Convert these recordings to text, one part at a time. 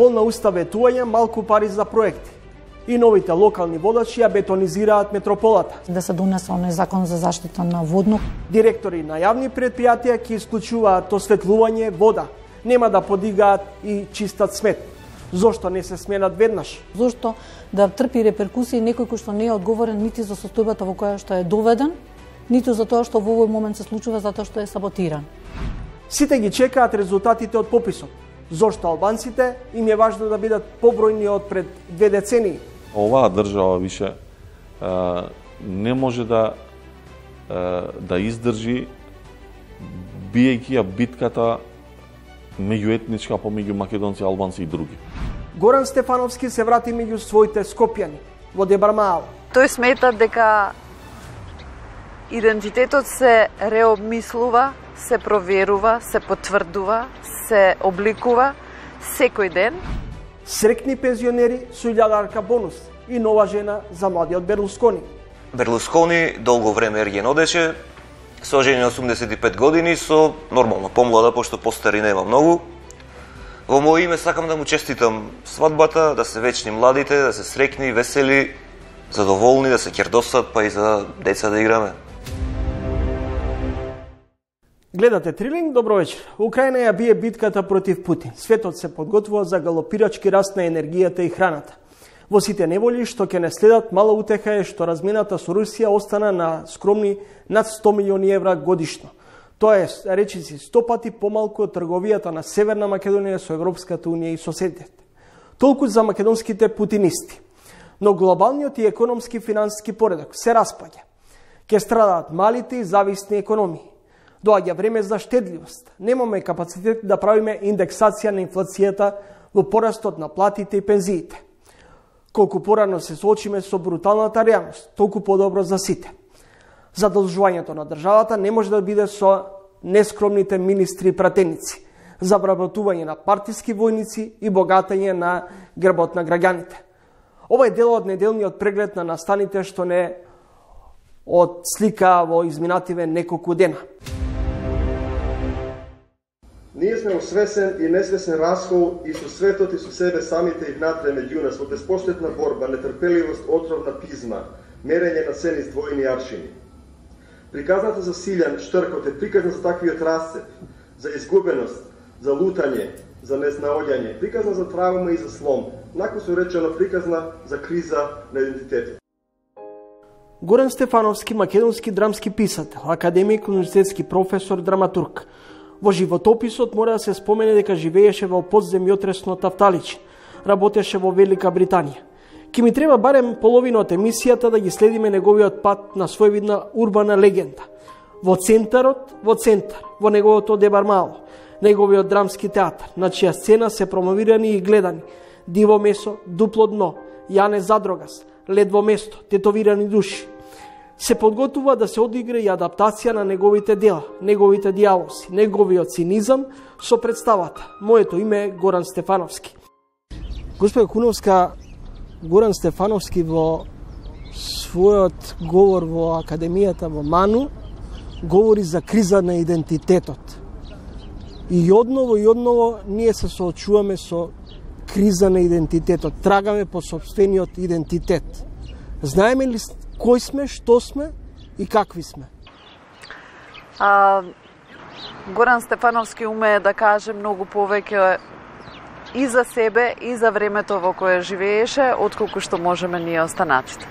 полна уста ветување, малку пари за проекти. И новите локални водачи ја бетонизираат метрополата. Да се донесе оној закон за заштита на водно. Директори на јавни предпријатија ќе исклучуваат осветлување, вода. Нема да подигаат и чистат смет. Зошто не се сменат веднаш? Зошто да трпи реперкусии некој кој што не е одговорен нити за состојбата во која што е доведен, ниту за тоа што во овој момент се случува затоа што е саботиран. Сите ги чекаат резултатите од пописот. Зошто албанците им е важно да бидат побројни од пред две децении? Оваа држава више а, не може да а, да издржи биејќи ја битката меѓуетничка помеѓу македонци, албанци и други. Горан Стефановски се врати меѓу своите скопјани во Дебармаал. Тој смета дека идентитетот се реобмислува, се проверува, се потврдува, се обликува секој ден. Срекни пензионери со илјадарка бонус и нова жена за младиот Берлускони. Берлускони долго време ерген одеше, со жени 85 години, со нормално помлада, пошто постари нема многу. Во моје име сакам да му честитам свадбата, да се вечни младите, да се срекни, весели, задоволни, да се кердосат, па и за деца да играме. Гледате Трилинг, добро вечер. Украина ја бие битката против Путин. Светот се подготвува за галопирачки раст на енергијата и храната. Во сите неволи што ќе не следат, мала утеха е што размената со Русија остана на скромни над 100 милиони евра годишно. Тоа е, речиси, 100 пати помалку од трговијата на Северна Македонија со Европската Унија и соседите. Толку за македонските путинисти. Но глобалниот и економски финансиски поредок се распаѓа. Ке страдаат малите и зависни економии. Доаѓа време за штедливост. Немаме капацитет да правиме индексација на инфлацијата во порастот на платите и пензиите. Колку порано се соочиме со бруталната реалност, толку подобро за сите. Задолжувањето на државата не може да биде со нескромните министри и пратеници, забработување на партиски војници и богатење на грбот на граѓаните. Ова е дел од неделниот преглед на настаните што не од слика во изминативе неколку дена. Ние сме освесен и несвесен раскол и со светот и со себе самите и внатре меѓу нас во беспоштетна борба, нетрпеливост, отровна пизма, мерење на цени с двојни аршини. Приказната за силјан штркот е приказна за таквиот расцеп, за изгубеност, за лутање, за незнаоѓање, приказна за травма и за слом, накусо речено приказна за криза на идентитетот. Горан Стефановски, македонски драмски писател, академик, университетски професор, драматург. Во животописот мора да се спомене дека живееше во подземјотресно Тафталич, работеше во Велика Британија. Ке ми треба барем половина од емисијата да ги следиме неговиот пат на својвидна урбана легенда. Во центарот, во центар, во неговото дебармало, неговиот драмски театар, на чија сцена се промовирани и гледани Диво месо, дупло дно, Јане Задрогас, Ледво место, тетовирани души, се подготува да се одигра и адаптација на неговите дела, неговите диалози, неговиот цинизам со представата. Моето име е Горан Стефановски. Господа Куновска, Горан Стефановски во својот говор во Академијата во Ману говори за криза на идентитетот. И одново и одново ние се соочуваме со криза на идентитетот. Трагаме по собствениот идентитет. Знаеме ли кој сме, што сме и какви сме? А, Горан Стефановски умее да каже многу повеќе и за себе и за времето во кое живееше, отколку што можеме ние останатите.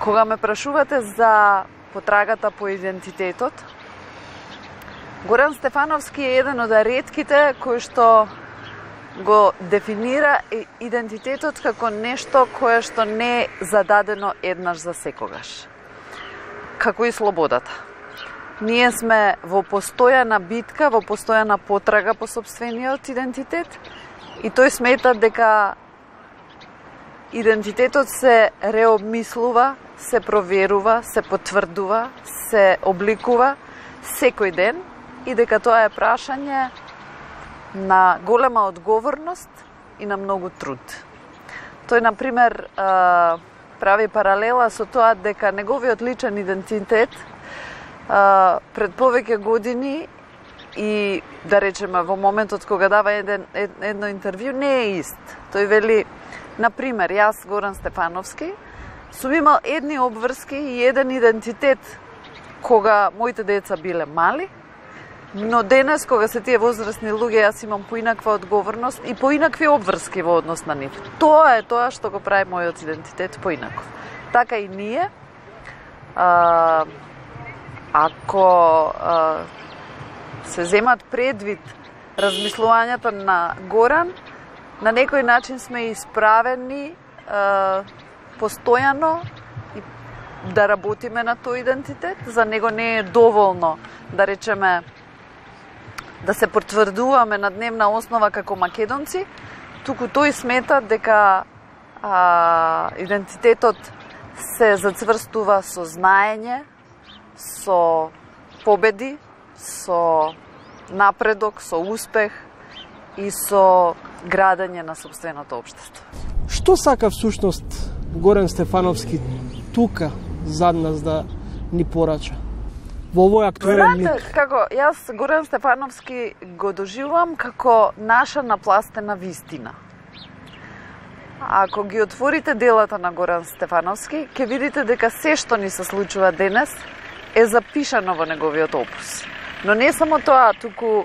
Кога ме прашувате за потрагата по идентитетот, Горан Стефановски е еден од редките кои што го дефинира идентитетот како нешто кое што не е зададено еднаш за секогаш. Како и слободата. Ние сме во постојана битка, во постојана потрага по собствениот идентитет и тој смета дека идентитетот се реобмислува, се проверува, се потврдува, се обликува секој ден и дека тоа е прашање на голема одговорност и на многу труд. Тој, на пример, прави паралела со тоа дека неговиот личен идентитет пред повеќе години и да речеме во моментот кога дава еден, едно интервју не е ист. Тој вели, на пример, јас Горан Стефановски сум имал едни обврски и еден идентитет кога моите деца биле мали, но денес кога се тие возрастни луѓе јас имам поинаква одговорност и поинакви обврски во однос на нив. Тоа е тоа што го прави мојот идентитет поинаков. Така и ние, а, ако а, се земат предвид размислувањата на Горан, на некој начин сме исправени а, постојано и да работиме на тој идентитет. За него не е доволно, да речеме, да се потврдуваме на дневна основа како македонци, туку тој смета дека а, идентитетот се зацврстува со знаење, со победи, со напредок, со успех и со градење на собственото општество. Што сака всушност Горен Стефановски тука зад нас да ни порача? Во овој актуелен Знаете, лик. како јас Горен Стефановски го доживувам како наша напластена вистина. Ако ги отворите делата на Горан Стефановски, ќе видите дека се што ни се случува денес е запишано во неговиот опус. Но не само тоа, туку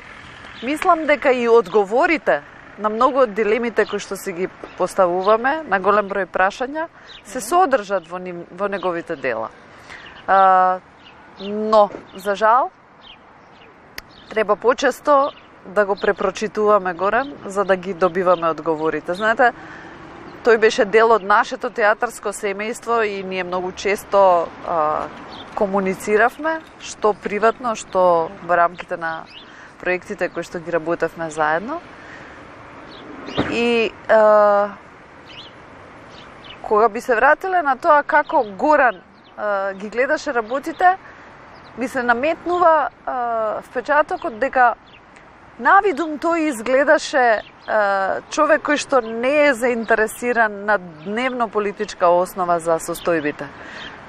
мислам дека и одговорите на многу од дилемите кои што си ги поставуваме, на голем број прашања, се содржат во, ним, во неговите дела. А, но, за жал, треба почесто да го препрочитуваме Горан, за да ги добиваме одговорите. Знаете, тој беше дел од нашето театарско семејство и ние многу често а, комунициравме, што приватно, што во рамките на проектите кои што ги работевме заедно. И а, кога би се вратиле на тоа како Горан а, ги гледаше работите, ми се наметнува а, впечатокот дека навидум тој изгледаше а, човек кој што не е заинтересиран на дневно политичка основа за состојбите.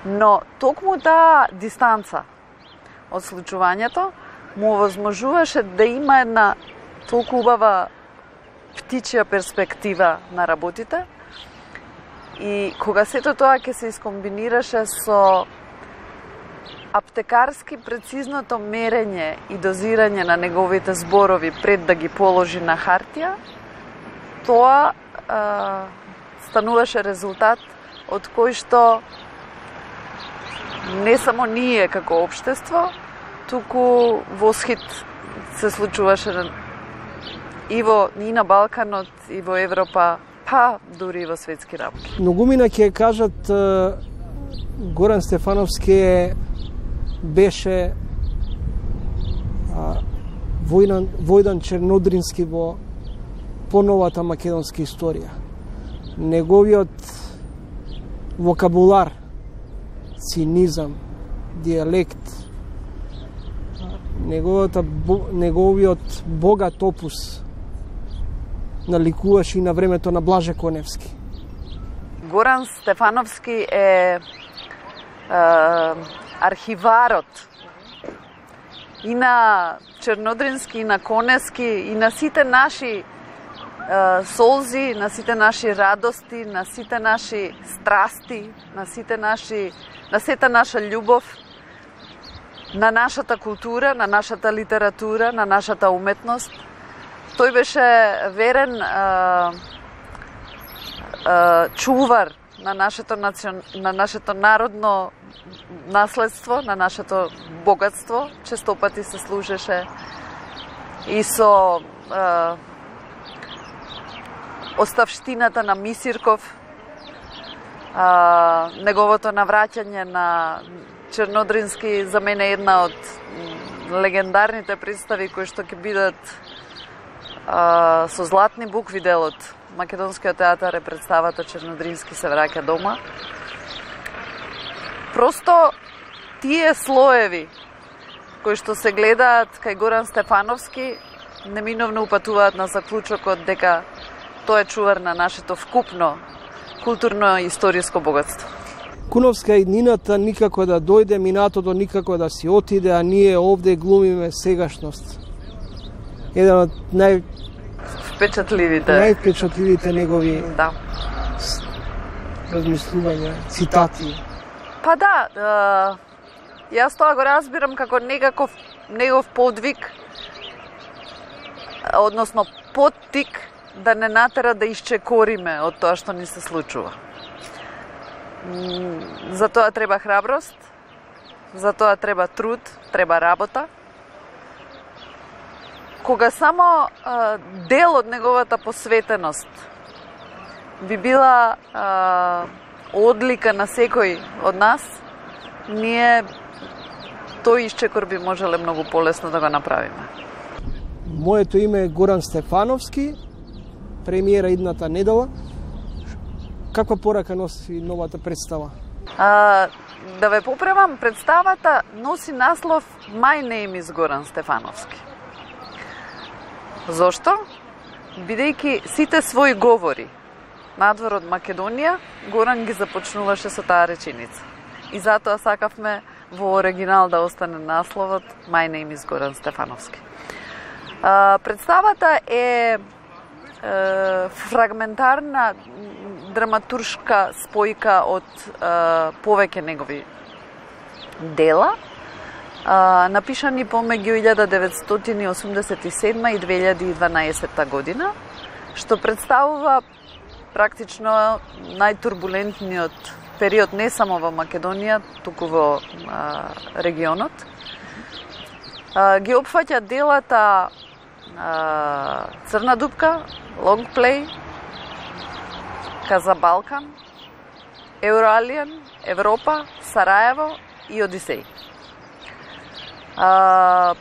Но токму таа дистанца од случувањето му овозможуваше да има една толку убава птичја перспектива на работите и кога сето тоа ќе се искомбинираше со аптекарски прецизното мерење и дозирање на неговите зборови пред да ги положи на хартија, тоа а, стануваше резултат од кој што не само ние како општество, туку восхит се случуваше и во и на Балканот, и во Европа, па дури и во светски рамки. Многумина ќе кажат Горан Стефановски е беше а, војдан, војдан Чернодрински во поновата македонска историја. Неговиот вокабулар, цинизам, диалект, неговата, неговиот богат опус наликуваше и на времето на Блаже Коневски. Горан Стефановски е, е архиварот и на Чернодрински, и на Конески, и на сите наши е, солзи, на сите наши радости, на сите наши страсти, на сите наши, на сета наша љубов, на нашата култура, на нашата литература, на нашата уметност. Тој беше верен е, е, чувар на нашето, национ... на нашето народно наследство, на нашето богатство. Често пати се служеше и со е, оставштината на Мисирков, а, неговото навраќање на Чернодрински за мене е една од легендарните представи кои што ќе бидат а, со златни букви делот. Македонскиот театар е представата Чернодрински се враќа дома. Просто тие слоеви кои што се гледаат кај Горан Стефановски неминовно упатуваат на заклучокот дека тоа е чувар на нашето вкупно културно и историско богатство. Куновска иднината никако да дојде, минатото никако да си отиде, а ние овде глумиме сегашност. еден од нај Впечатливите. највпечатливите негови Да. размислувања, цитати. Па да, е, јас тоа го разбирам како некаков негов подвиг, односно поттик да не натера да исчекориме од тоа што ни се случува. За тоа треба храброст, за тоа треба труд, треба работа. Кога само а, дел од неговата посветеност би била а, одлика на секој од нас, ние тој исчекор би можеле многу полесно да го направиме. Моето име е Горан Стефановски, премиера идната недела. Каква порака носи новата представа? А, да ве поправам, представата носи наслов My name is Горан Стефановски. Зошто? Бидејќи сите своји говори надвор од Македонија, Горан ги започнуваше со таа реченица. И затоа сакавме во оригинал да остане насловот My name is Горан Стефановски. А, представата е, е фрагментарна драматуршка спојка од е, повеќе негови дела, а, напишани помеѓу 1987 и 2012 година, што представува практично најтурбулентниот период не само во Македонија, туку во а, регионот. А, ги опфаќа делата а, Црна дупка, Лонгплей, Каза Балкан, Евроалиен, Европа, Сараево и Одисеј. А,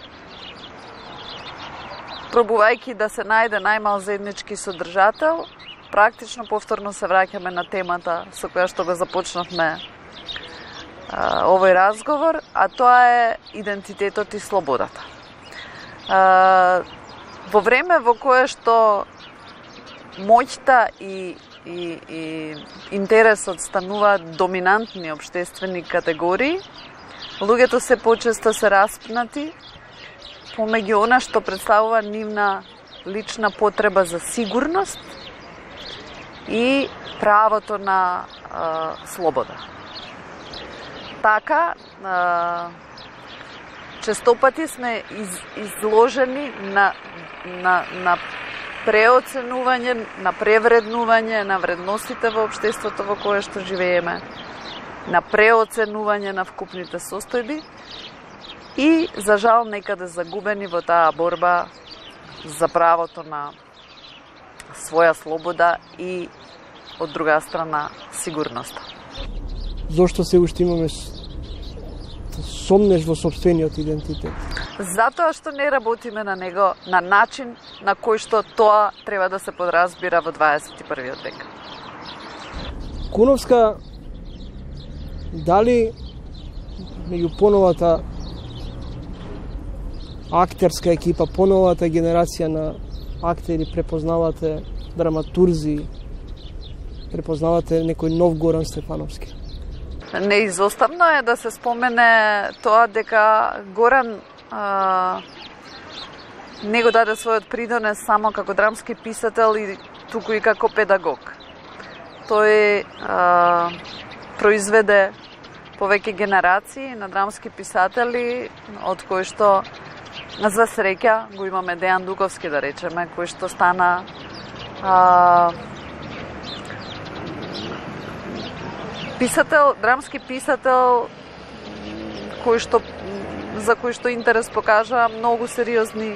пробувајќи да се најде најмал заеднички содржател, практично повторно се враќаме на темата со која што го започнавме а, овој разговор, а тоа е идентитетот и слободата. А, во време во кое што моќта и, и, и интересот стануваат доминантни обштествени категории, луѓето се почесто се распнати помеѓу она што представува нивна лична потреба за сигурност и правото на а, слобода. Така, а, честопати сме из, изложени на, на, на преоценување, на превреднување на вредностите во обштеството во кое што живееме, на преоценување на вкупните состојби и, за жал, некаде загубени во таа борба за правото на своја слобода и, од друга страна, сигурноста. Зошто се уште имаме сомнеш во собствениот идентитет? Затоа што не работиме на него на начин на кој што тоа треба да се подразбира во 21. век. Куновска, дали меѓу поновата актерска екипа, поновата генерација на актери препознавате драматурзи, препознавате некој нов Горан Стефановски? Неизоставно е да се спомене тоа дека Горан а, не го даде својот придонес само како драмски писател и туку и како педагог. Тој а, произведе повеќе генерации на драмски писатели, од кои што за среќа го имаме Дејан Дуковски да речеме, кој што стана а, писател, драмски писател кој што за кој што интерес покажа многу сериозни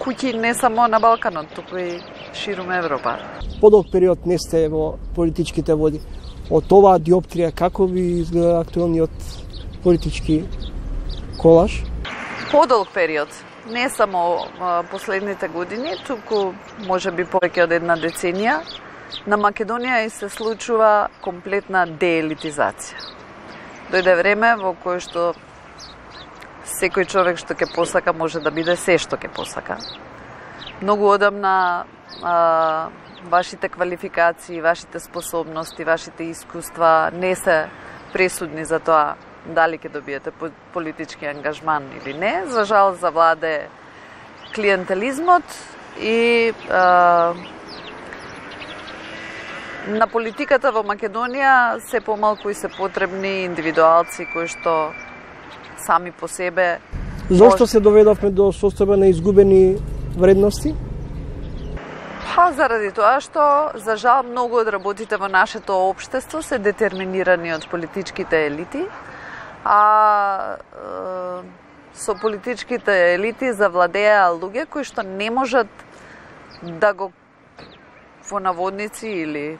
куќи не само на Балканот, туку и ширум Европа. Подолг период не сте во политичките води. Од оваа диоптрија, како ви изгледа актуелниот политички колаж? Подолг период, не само последните години, туку може би повеќе од една деценија, на Македонија и се случува комплетна деелитизација. Дојде време во кое што секој човек што ќе посака може да биде се што ќе посака. Многу одамна а, вашите квалификации, вашите способности, вашите искуства не се пресудни за тоа дали ќе добиете по- политички ангажман или не. За жал за владе клиентелизмот и а, на политиката во Македонија се помалку и се потребни индивидуалци кои што сами по себе Зошто се доведовме до состојба на изгубени вредности? Па заради тоа што за жал многу од работите во нашето општество се детерминирани од политичките елити, а е, со политичките елити завладеа луѓе кои што не можат да го во наводници или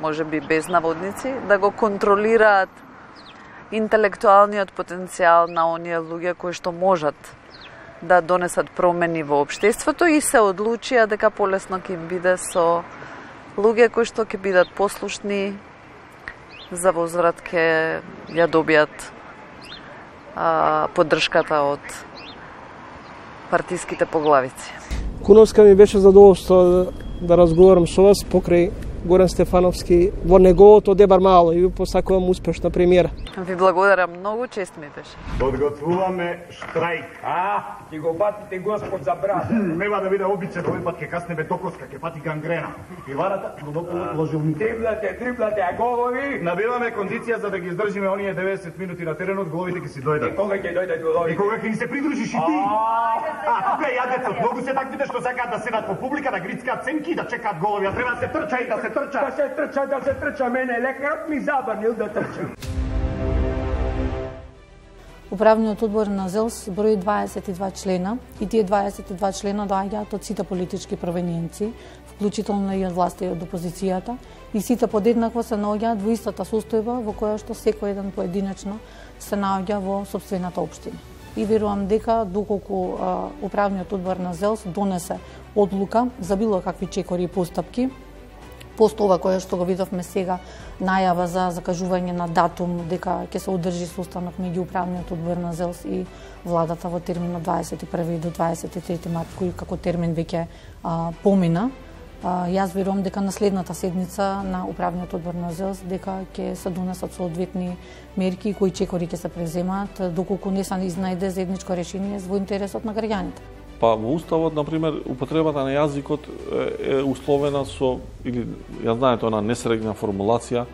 може би без наводници, да го контролираат интелектуалниот потенцијал на оние луѓе кои што можат да донесат промени во општеството и се одлучија дека полесно ќе им биде со луѓе кои што ќе бидат послушни за возврат ќе ја добијат а, поддршката од партиските поглавици. Куновска ми беше задоволство да разговарам со вас покрај Горан Стефановски во неговото Дебар Мало и ви посакувам успешна премиера. Ви благодарам многу, чест ми беше. Подготвуваме штрајк. А, ти го патите Господ за брат. Нема да биде обичен, овој пат ќе каснеме токовска, ќе пати гангрена. Пиварата глубоко ложил ни. Дриблате, дриблате, а голови? Набиваме кондиција за да ги издржиме оние 90 минути на теренот, головите ќе си И дојдат. кога ќе дојдат И голови? кога ќе ни се придружиш и ти? А, тука јадецот. Многу се таквите што сакаат да седат по публика, да грицкаат ценки и да чекаат голови, а треба да се трча и да се Да трча. се трча, да се трча, мене лекарот ми забранил да трчам. Управниот одбор на ЗЕЛС брои 22 члена и тие 22 члена доаѓаат од сите политички провениенци, вклучително и од власта и од опозицијата, и сите подеднакво се наоѓаат во истата состојба во која што секој еден поединечно се наоѓа во собствената општина. И верувам дека доколку управниот одбор на ЗЕЛС донесе одлука за било какви чекори и постапки, пост ова кое што го видовме сега најава за закажување на датум дека ќе се одржи состанок меѓу управниот одбор на ЗЕЛС и владата во термин од 21 до 23 март кој како термин веќе помина. А, јас верувам дека на следната седница на управниот одбор на ЗЕЛС дека ќе се донесат соодветни мерки кои чекори ќе се преземат, доколку не се изнајде заедничко решение во интересот на граѓаните. Па во уставот на пример употребата на јазикот е, условена со или ја знаете она несрегна формулација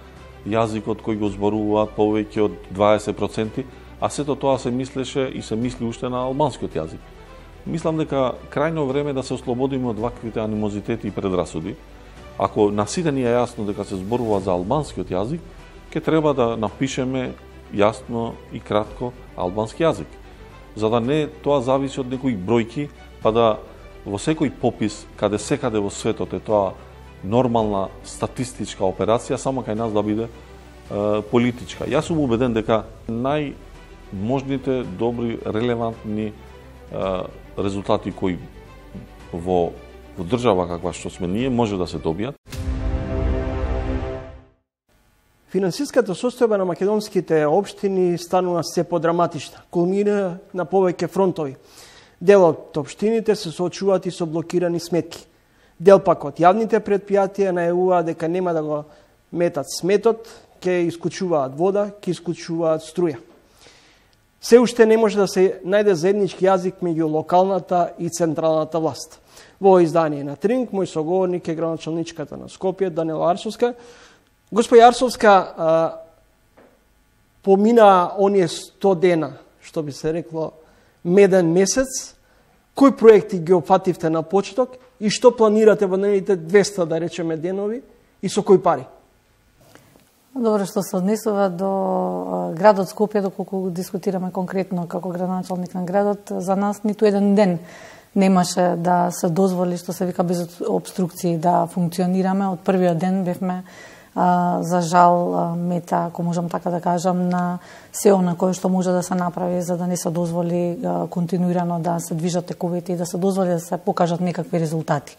јазикот кој го зборуваат повеќе од 20%, а сето тоа се мислеше и се мисли уште на албанскиот јазик. Мислам дека крајно време да се ослободиме од ваквите анимозитети и предрасуди. Ако на сите ни е јасно дека се зборува за албанскиот јазик, ќе треба да напишеме јасно и кратко албански јазик за да не тоа зависи од некои бројки, па да во секој попис, каде секаде во светот е тоа нормална статистичка операција, само кај нас да биде е, политичка. Јас сум убеден дека најможните добри, релевантни е, резултати кои во, во држава каква што сме ние може да се добијат, Финансиската состојба на македонските општини станува се подраматична, кулмира на повеќе фронтови. Дел од општините се соочуваат и со блокирани сметки. Дел пак од јавните предпријатија најавуваат дека нема да го метат сметот, ќе исклучуваат вода, ќе исклучуваат струја. Се уште не може да се најде заеднички јазик меѓу локалната и централната власт. Во издание на Тринк, мој соговорник е граначалничката на Скопје, Данела Арсовска, Господја Арсовска, а, помина оние 100 дена, што би се рекло, меден месец, кои проекти ги опфативте на почеток и што планирате во наredите 200, да речеме, денови и со кои пари? Добро што се однесува до градот Скопје, доколку дискутираме конкретно како градоначалник на градот, за нас ниту еден ден немаше да се дозволи, што се вика без обструкции, да функционираме. Од првиот ден бевме а, за жал мета, ако можам така да кажам, на се она кое што може да се направи за да не се дозволи а, континуирано да се движат тековите и да се дозволи да се покажат некакви резултати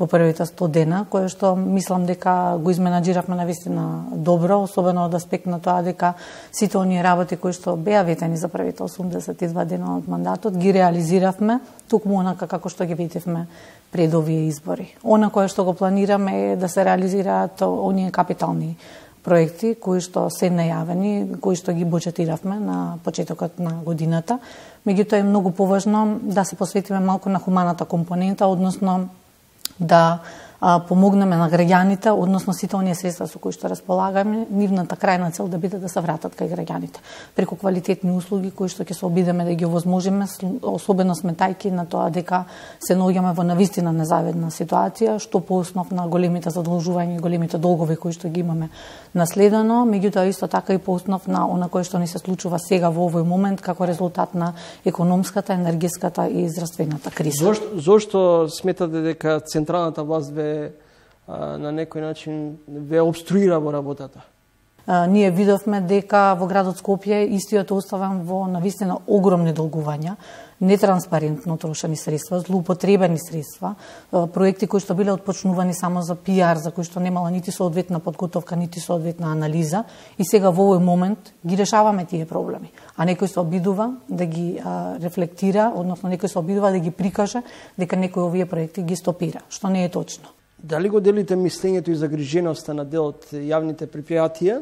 во првите 100 дена, кое што мислам дека го изменаџиравме на вистина добро, особено од аспект на тоа дека сите оние работи кои што беа ветени за првите 82 дена од мандатот ги реализиравме токму онака како што ги видевме пред овие избори. Она кое што го планираме е да се реализираат оние капитални проекти кои што се најавени, кои што ги бочетиравме на почетокот на годината. Меѓутоа е многу поважно да се посветиме малку на хуманата компонента, односно да. а, помогнеме на граѓаните, односно сите оние средства со кои што располагаме, нивната крајна цел да биде да се вратат кај граѓаните преку квалитетни услуги кои што ќе се обидеме да ги овозможиме, особено сметајки на тоа дека се наоѓаме во навистина незавидна ситуација, што по основ на големите задолжувања и големите долгови кои што ги имаме наследено, меѓутоа исто така и по основ на она кое што ни се случува сега во овој момент како резултат на економската, енергиската и здравствената криза. Зошто, зошто сметате дека централната власт ве на некој начин ве обструира во работата? Ние видовме дека во градот Скопје истиот оставен во навистина огромни долгувања нетранспарентно трошени средства, злоупотребени средства, проекти кои што биле отпочнувани само за пиар, за кои што немала нити соодветна подготовка, нити соодветна анализа и сега во овој момент ги решаваме тие проблеми. А некој се обидува да ги рефлектира, односно некој се обидува да ги прикаже дека некој овие проекти ги стопира, што не е точно. Дали го делите мислењето и загриженоста на дел од јавните предпријатија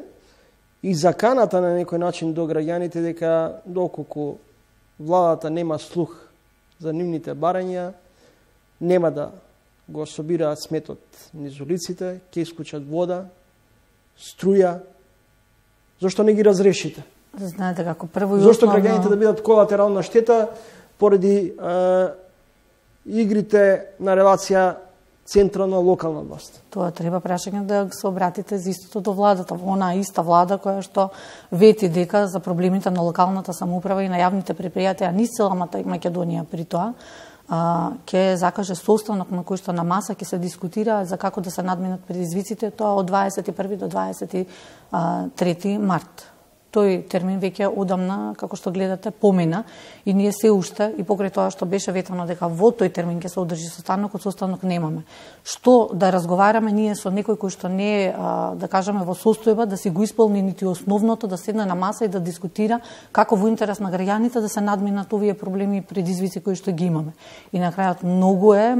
и заканата на некој начин до граѓаните дека доколку владата нема слух за нивните барања, нема да го собираат сметот низ улиците, ќе исклучат вода, струја, зошто не ги разрешите? Знаете како прво и Зошто основно... граѓаните да бидат колатерална штета поради е, игрите на релација централна локална власт. Тоа треба прашање да се обратите за истото до владата, она иста влада која што вети дека за проблемите на локалната самоуправа и на јавните предпријатија низ целамата Македонија при тоа, а, ке закаже состанок на кој што на маса ќе се дискутира за како да се надминат предизвиците, тоа од 21 до 23 март тој термин веќе одамна, како што гледате, помина и ние се уште и покрај тоа што беше ветано дека во тој термин ќе се одржи состанокот, состанок немаме. Што да разговараме ние со некој кој што не е, да кажеме, во состојба да си го исполни нити основното, да седне на маса и да дискутира како во интерес на граѓаните да се надминат овие проблеми и предизвици кои што ги имаме. И на крајот многу е,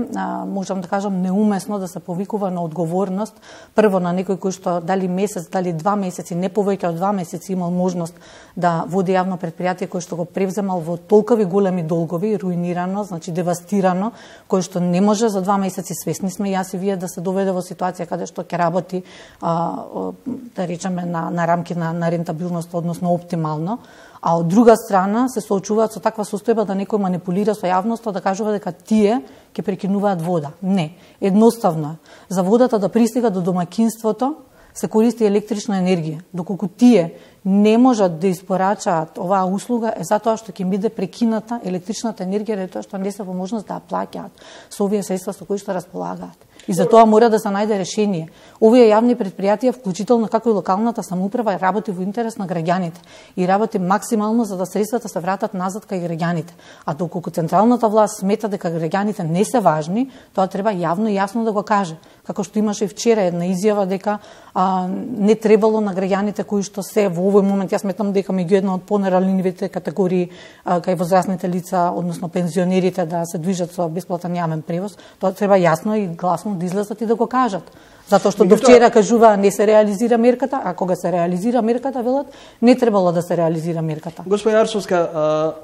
можам да кажам, неумесно да се повикува на одговорност прво на некој кој што дали месец, дали два месеци, не повеќе од два месеци имал можност да води јавно предпријатие кое што го превземал во толкави големи долгови, руинирано, значи девастирано, кое што не може за два месеци свесни сме. Јас и вие да се доведе во ситуација каде што ќе работи а, да речеме на, на рамки на, на рентабилност, односно оптимално, а од друга страна се соочуваат со таква состојба да некој манипулира со јавноста да кажува дека тие ќе прекинуваат вода. Не, едноставно за водата да пристига до домакинството се користи електрична енергија, доколку тие не можат да испорачаат оваа услуга е затоа што ќе биде прекината електричната енергија, тоа што не се во можност да ја плаќаат со овие средства со кои што располагаат. И за тоа мора да се најде решение. Овие јавни предпријатија, вклучително како и локалната самоуправа, работи во интерес на граѓаните и работи максимално за да средствата се вратат назад кај граѓаните. А доколку централната власт смета дека граѓаните не се важни, тоа треба јавно и јасно да го каже. Како што имаше вчера една изјава дека а, не требало на граѓаните кои што се во овој момент, јас сметам дека меѓу една од понералнивите категории а, кај возрастните лица, односно пензионерите да се движат со бесплатен јавен превоз, тоа треба јасно и гласно да излезат и да го кажат. Затоа што до вчера кажува не се реализира мерката, а кога се реализира мерката, велат, не требало да се реализира мерката. Господи Арсовска,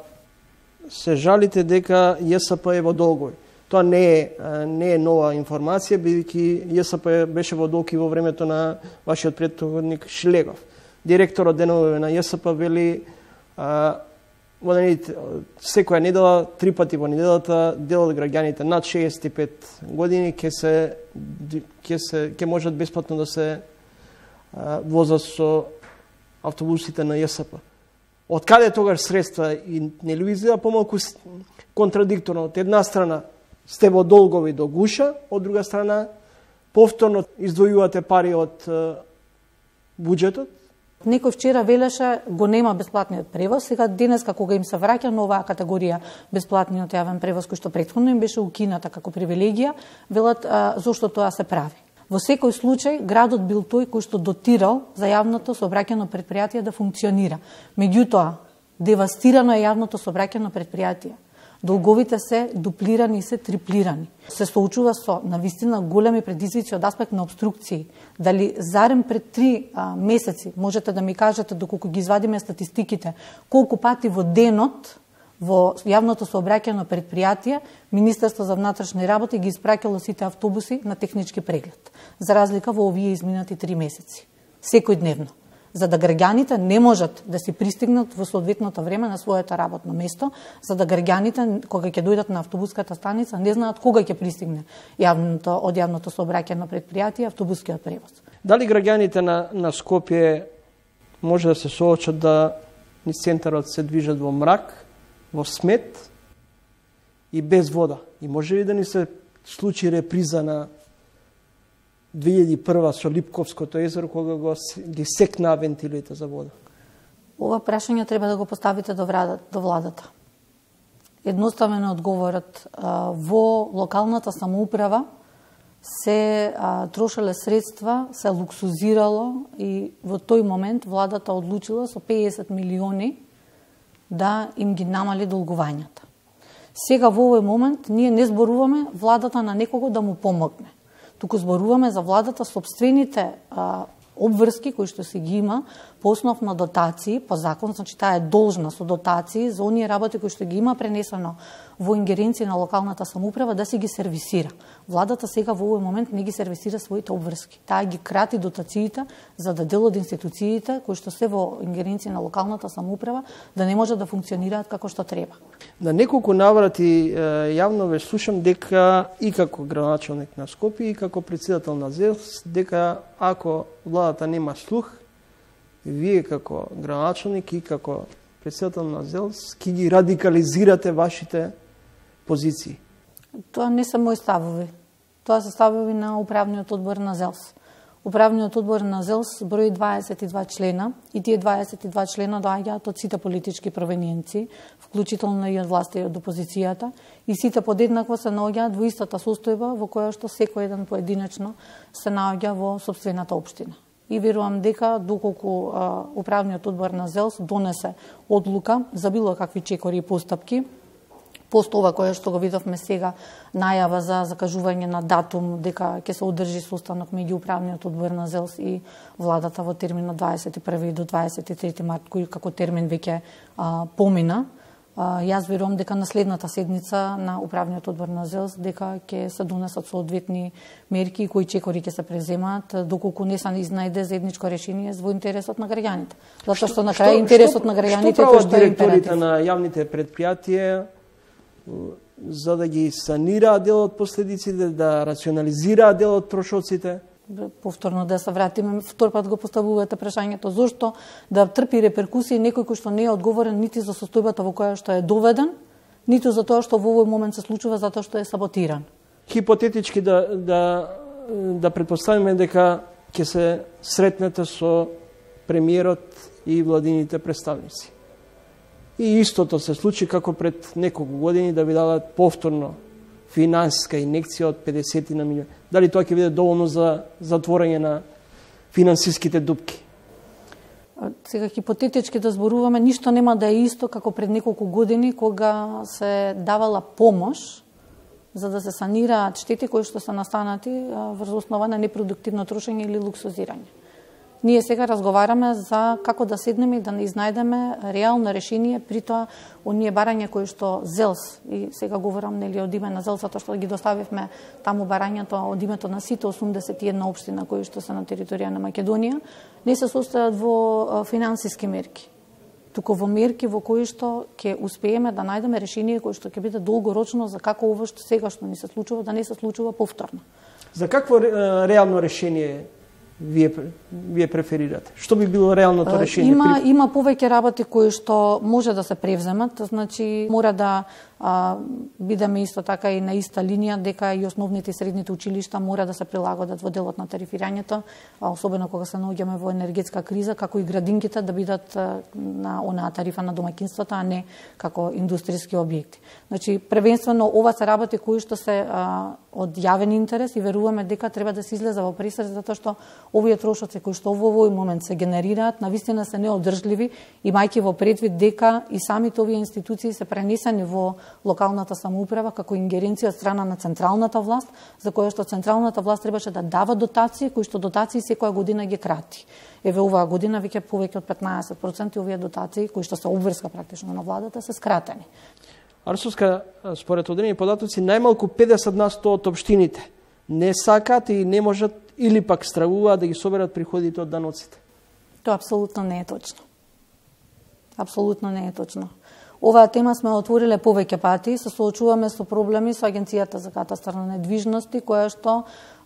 се жалите дека ЈСП е во долгови. Тоа не е, не е нова информација, бидејќи ЈСП беше во долг во времето на вашиот претходник Шлегов. Директорот денове на ЈСП вели во неделите, секоја недела, три пати во неделата, дел од граѓаните над 65 години ќе се ќе се ќе можат бесплатно да се а, возат со автобусите на ЈСП. Од каде тогаш средства и не ли изгледа помалку контрадикторно од една страна сте во долгови до гуша, од друга страна повторно издвојувате пари од буџетот Некој вчера велеше го нема бесплатниот превоз, сега денес кога им се враќа на оваа категорија бесплатниот јавен превоз кој што претходно им беше укината како привилегија, велат а, зошто тоа се прави. Во секој случај, градот бил тој кој што дотирал за јавното сообраќајно предпријатие да функционира. Меѓутоа, девастирано е јавното сообраќајно предпријатие долговите се дуплирани и се триплирани. Се соочува со навистина големи предизвици од аспект на обструкции. Дали зарем пред три а, месеци можете да ми кажете доколку ги извадиме статистиките колку пати во денот во јавното сообраќајно предпријатие, Министерство за внатрешни работи ги испраќало сите автобуси на технички преглед, за разлика во овие изминати три месеци, секој дневно за да граѓаните не можат да си пристигнат во соодветното време на своето работно место, за да граѓаните кога ќе дојдат на автобуската станица не знаат кога ќе пристигне јавното од јавното сообраќајно предпријатие автобускиот превоз. Дали граѓаните на на Скопје може да се соочат да ни центарот се движат во мрак, во смет и без вода? И може ли да ни се случи реприза на 2001 со Липковското езеро кога го ги секна вентилите за вода? Ова прашање треба да го поставите до, врада, до владата. Едноставен одговорот. Во локалната самоуправа се а, трошеле средства, се луксузирало и во тој момент владата одлучила со 50 милиони да им ги намали долгувањата. Сега во овој момент ние не зборуваме владата на некого да му помогне туку зборуваме за владата собствените а, обврски кои што се ги има по основ на дотации, по закон, значи таа е должна со дотации за оние работи кои што ги има пренесено во ингеренција на локалната самоуправа да се ги сервисира. Владата сега во овој момент не ги сервисира своите обврски. Таа ги крати дотациите за да дел од институциите кои што се во ингеренција на локалната самоуправа да не може да функционираат како што треба. На неколку наврати јавно ве слушам дека и како градоначалник на Скопје и како председател на ЗЕЛС дека ако владата нема слух, вие како градоначалник и како председател на ЗЕЛС ќе ги радикализирате вашите позиции? Тоа не се мои ставови. Тоа се ставови на управниот одбор на ЗЕЛС. Управниот одбор на ЗЕЛС брои 22 члена и тие 22 члена доаѓаат од сите политички провениенци, вклучително и од власта и од опозицијата, и сите подеднакво се наоѓаат во истата состојба во која што секој еден поединечно се наоѓа во собствената општина. И верувам дека доколку а, управниот одбор на ЗЕЛС донесе одлука за било какви чекори и постапки, пост ова кое што го видовме сега најава за закажување на датум дека ќе се одржи состанок меѓу управниот одбор на ЗЕЛС и владата во термин од 21 до 23 март кој како термин веќе а, помина. А, јас верувам дека на следната седница на управниот одбор на ЗЕЛС дека ќе се донесат соодветни мерки кои чекори ќе се преземаат доколку не се изнајде заедничко решение во интересот на граѓаните. Затоа што на крај интересот на граѓаните е што е директорите на јавните предпријатија за да ги санираат дел од последиците, да рационализираат дел од трошоците? повторно да се вратиме, втор пат го поставувате прашањето зошто да трпи реперкусии некој кој што не е одговорен нити за состојбата во која што е доведен, ниту за тоа што во овој момент се случува затоа што е саботиран. Хипотетички да да да предпоставиме дека ќе се сретнете со премиерот и владините представници. И истото се случи како пред неколку години да ви дадат повторно финансиска инекција од 50 на милиони. Дали тоа ќе биде доволно за затворање на финансиските дупки? Сега хипотетички да зборуваме, ништо нема да е исто како пред неколку години кога се давала помош за да се санираат штети кои што се настанати врз основа на непродуктивно трошење или луксузирање. Ние сега разговараме за како да седнеме и да не изнајдеме реално решение при тоа оние барања кои што ЗЕЛС и сега говорам нели од име на ЗЕЛС затоа што ги доставивме таму барањето од името на сите 81 општина кои што се на територија на Македонија не се состојат во финансиски мерки туку во мерки во кои што ќе успееме да најдеме решение кои што ќе биде долгорочно за како ова што сега што ни се случува да не се случува повторно. За какво реално решение вие вие преферирате? Што би било реалното решение? Има има повеќе работи кои што може да се превземат, значи мора да а, бидеме исто така и на иста линија дека и основните и средните училишта мора да се прилагодат во делот на тарифирањето, а особено кога се наоѓаме во енергетска криза, како и градинките да бидат на онаа тарифа на домаќинствата, а не како индустријски објекти. Значи првенствено ова се работи кои што се а, од јавен интерес и веруваме дека треба да се излезе во пресрез затоа што овие трошоци кои што во овој момент се генерираат, на вистина се неодржливи, имајќи во предвид дека и самите овие институции се пренесени во локалната самоуправа како ингеренција од страна на централната власт, за која што централната власт требаше да дава дотации, кои што дотации секоја година ги крати. Еве оваа година веќе повеќе од 15% овие дотации кои што се обврска практично на владата се скратени. Арсовска, според одредени податоци, најмалку 50 на 100 од општините не сакат и не можат или пак стравуваат да ги соберат приходите од даноците. Тоа апсолутно не е точно. Апсолутно не е точно. Оваа тема сме отвориле повеќе пати, се соочуваме со проблеми со Агенцијата за катастар на недвижности, која што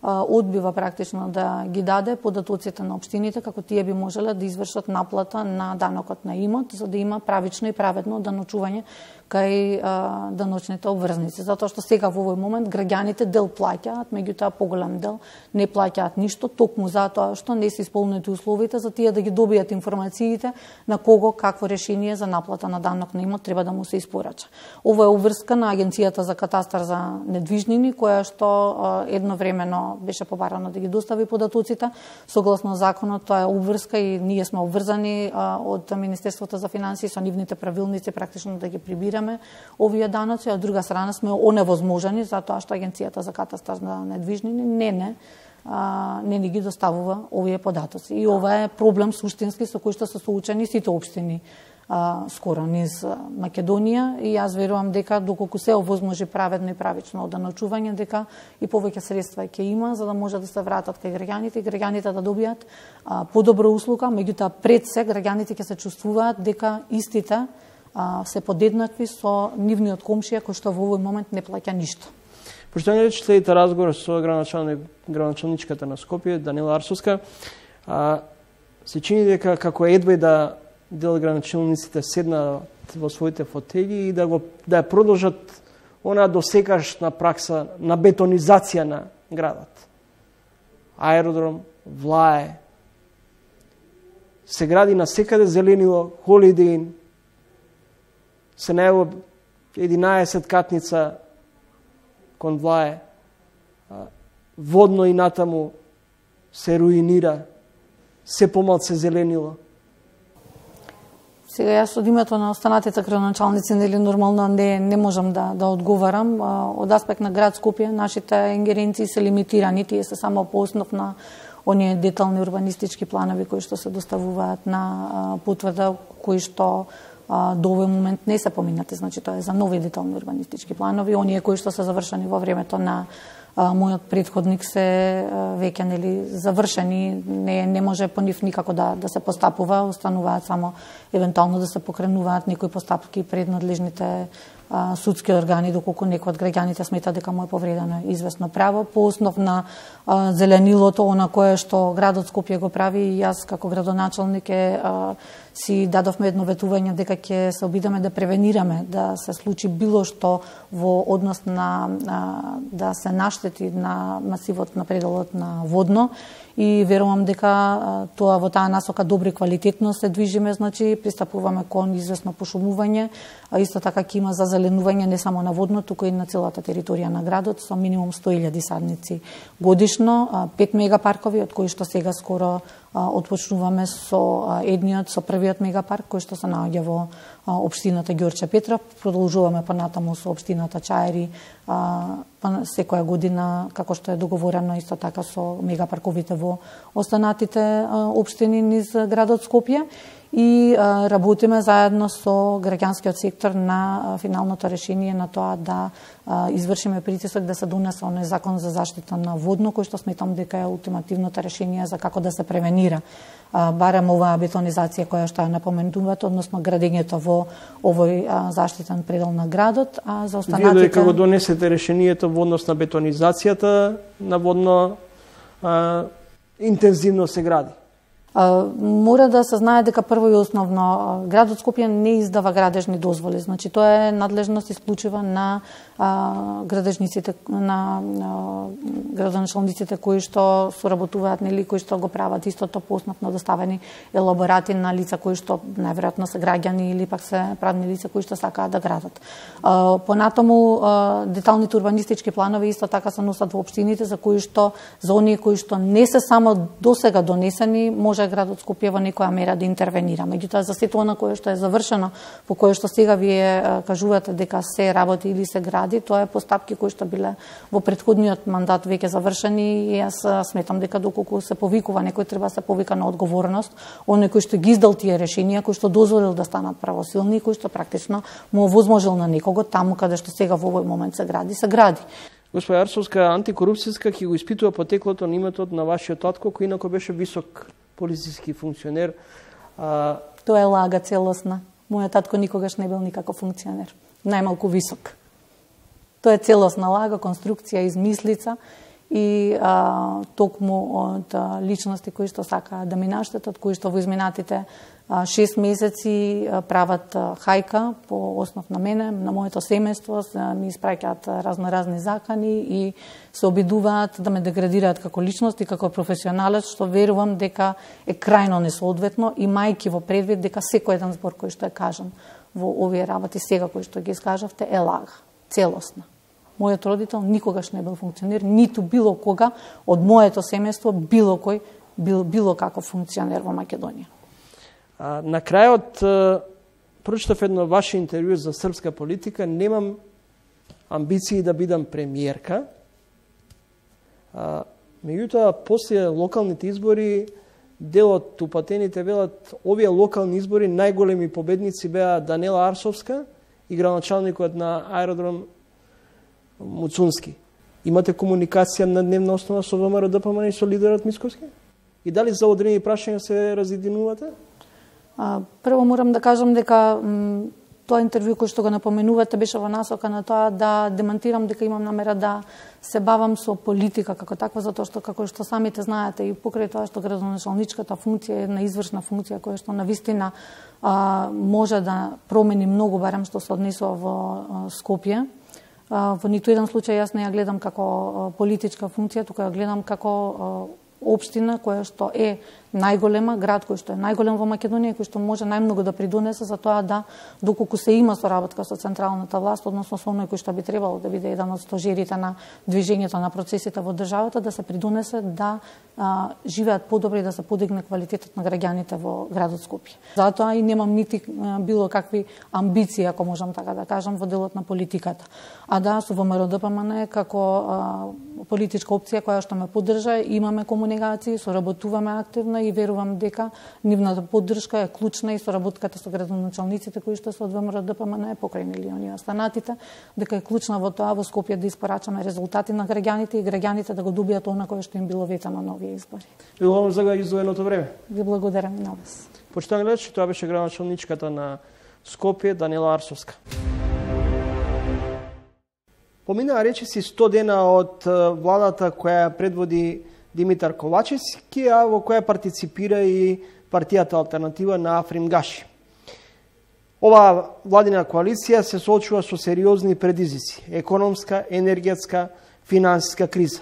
одбива практично да ги даде податоците на општините како тие би можеле да извршат наплата на данокот на имот за да има правично и праведно даночување кај а, даночните обврзници. Затоа што сега во овој момент граѓаните дел плаќаат, меѓутоа поголем дел не плаќаат ништо, токму затоа што не се исполнети условите за тие да ги добијат информациите на кого какво решение за наплата на данок на имот треба да му се испорача. Ова е обврска на Агенцијата за катастар за недвижнини, која што едновремено беше побарано да ги достави податоците. Согласно законот, тоа е обврска и ние сме обврзани а, од Министерството за финансии со нивните правилници практично да ги прибираме овие даноци, а од друга страна сме оневозможени затоа што Агенцијата за катастар на недвижнини не не а, не ни ги доставува овие податоци. И ова е проблем суштински со кој што се соучени сите општини скоро низ Македонија и јас верувам дека доколку се овозможи праведно и правично оданочување дека и повеќе средства ќе има за да може да се вратат кај граѓаните и граѓаните да добијат подобра услуга, меѓутоа пред се граѓаните ќе се чувствуваат дека истите а, се подеднакви со нивниот комшија кој што во овој момент не плаќа ништо. Поштовани речи следите разговор со граначалник, граначалничката на Скопје, Данила Арсовска, а, се чини дека како едвај да Да дел граначалниците седнат во своите фотели и да го да ја продолжат она досекашна пракса на бетонизација на градот. Аеродром, влае, се гради на секаде зеленило, холидин се најава 11 катница кон влае, водно и натаму се руинира, се помал се зеленило. Сега јас од името на останатите градоначалници нели нормално не не можам да да одговарам. Од аспект на град Скопје нашите ингеренции се лимитирани тие се само по основ на оние детални урбанистички планови кои што се доставуваат на потврда кои што до овој момент не се поминати, значи тоа е за нови детални урбанистички планови, оние кои што се завршени во времето на а, мојот предходник се а, веќе нели завршени, не не може по нив никако да да се постапува, остануваат само евентуално да се покренуваат некои постапки пред надлежните а, судски органи доколку некој од граѓаните смета дека му е повредено известно право. По основ на а, зеленилото она кое што градот Скопје го прави и јас како градоначалник е а, си дадовме едно ветување дека ќе се обидаме да превенираме да се случи било што во однос на, да се наштети на масивот на пределот на водно. И верувам дека тоа во таа насока добри квалитетно се движиме, значи пристапуваме кон известно пошумување, а исто така ќе има зазеленување не само на водно, туку и на целата територија на градот со минимум 100.000 садници годишно, 5 мегапаркови од кои што сега скоро отпочнуваме со едниот, со првиот мегапарк кој што се наоѓа во општината Ѓорче Петров, продолжуваме понатаму со општината Чаери па секоја година како што е договорено исто така со мегапарковите во останатите општини низ градот Скопје и работиме заедно со граѓанскиот сектор на финалното решение на тоа да извршиме притисок да се донесе оној закон за заштита на водно кој што сметам дека е ултимативното решение за како да се превенира барем оваа бетонизација која што ја напоменувате, односно градењето во овој заштитен предел на градот, а за останатите... Вие дека го донесете решението во однос на бетонизацијата, наводно а, интензивно се гради. Мора да се знае дека прво и основно градот Скопје не издава градежни дозволи, значи тоа е надлежност исклучива на градежниците на, на градоначалниците кои што соработуваат нели кои што го прават истото посмртно доставени елаборати на лица кои што најверојатно се граѓани или пак се правни лица кои што сакаат да градат. Понатаму деталните урбанистички планови исто така се носат во општините за кои што зони кои што не се само досега донесени може градот Скопје во некоја мера да интервенира. Меѓутоа за сето она кое што е завршено, по кое што сега вие кажувате дека се работи или се гради, тоа е постапки кои што биле во претходниот мандат веќе завршени и јас сметам дека доколку се повикува некој треба се повика на одговорност, оној кој што ги издал тие решенија, кој што дозволил да станат правосилни, кој што практично му овозможил на некого таму каде што сега во овој момент се гради, се гради. Господа Арсовска, антикорупцијска ќе го испитува потеклото на името на вашиот татко, кој инако беше висок полициски функционер. А... Тоа е лага целосна. Мојот татко никогаш не бил никако функционер. Најмалку висок. Тоа е целосна лага, конструкција, измислица и а, токму од а, личности кои што сакаат да ми наштетат, кои што во изминатите шест месеци прават хајка по основ на мене, на моето семејство, ми испраќаат разни закани и се обидуваат да ме деградираат како личност и како професионалец, што верувам дека е крајно несоодветно и мајки во предвид дека секој еден збор кој што е кажан во овие работи сега кои што ги искажавте е лага, целосна. Мојот родител никогаш не бил функционер, ниту било кога од моето семејство било кој бил било како функционер во Македонија. А, на крајот, прочитав едно ваше интервју за српска политика, немам амбиции да бидам премиерка. А, меѓутоа, после локалните избори, дел од упатените велат, овие локални избори најголеми победници беа Данела Арсовска и градоначалникот на аеродром Муцунски. Имате комуникација на дневна основа со ВМРО ДПМН и со лидерот Мисковски? И дали за одредени прашања се разединувате? Прво морам да кажам дека тоа интервју кој што го напоменувате беше во насока на тоа да демонтирам дека имам намера да се бавам со политика како таква, затоа што како што самите знаете и покрај тоа што градоначалничката функција е една извршна функција која што на вистина а, може да промени многу барем што се однесува во а, Скопје. А, во ниту еден случај јас не ја гледам како политичка функција, туку ја гледам како општина која што е најголема, град кој што е најголем во Македонија, кој што може најмногу да придонесе за тоа да, доколку се има соработка со централната власт, односно со оној кој што би требало да биде еден од стожерите на движењето на процесите во државата, да се придонесе да а, живеат подобро и да се подигне квалитетот на граѓаните во градот Скопје. Затоа и немам нити а, било какви амбиции, ако можам така да кажам, во делот на политиката. А да, со ВМРО ДПМН како а, политичка опција која што ме поддржа, имаме комуникации, соработуваме активно и верувам дека нивната поддршка е клучна и соработката со градоначалниците кои што се од ВМРО ДПМН е покрај милиони останатите, дека е клучна во тоа во Скопје да испорачаме резултати на граѓаните и граѓаните да го добијат она кое што им било ветано на овие избори. Ви благодарам за издвоеното време. Ви благодарам и на вас. Почитани гледачи, тоа беше градоначалничката на Скопје Данила Арсовска. Поминаа речиси 100 дена од владата која предводи Димитар Ковачевски, а во која партиципира и партијата Алтернатива на Африм Гаши. Оваа владина коалиција се соочува со сериозни предизвици – економска, енергетска, финансиска криза.